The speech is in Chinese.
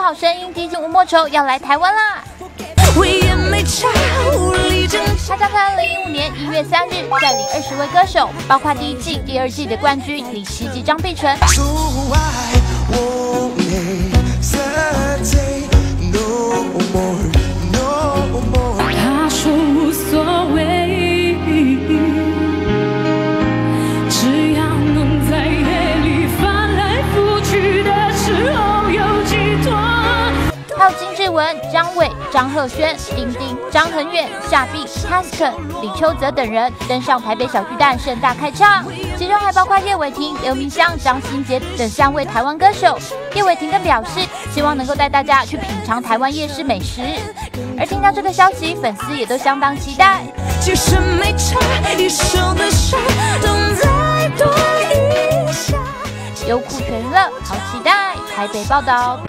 好声音第一季吴莫愁要来台湾啦！他将在二零一五年一月三日带领二十位歌手，包括第一季、第二季的冠军李奇及张碧晨。文、张伟、张赫宣、丁丁、张恒远、夏碧、h a s t n 李秋泽等人登上台北小巨蛋盛大开唱，其中还包括叶伟霆、刘明湘、张新杰等三位台湾歌手。叶伟霆更表示，希望能够带大家去品尝台湾夜市美食。而听到这个消息，粉丝也都相当期待。优酷全娱乐，好期待！台北报道。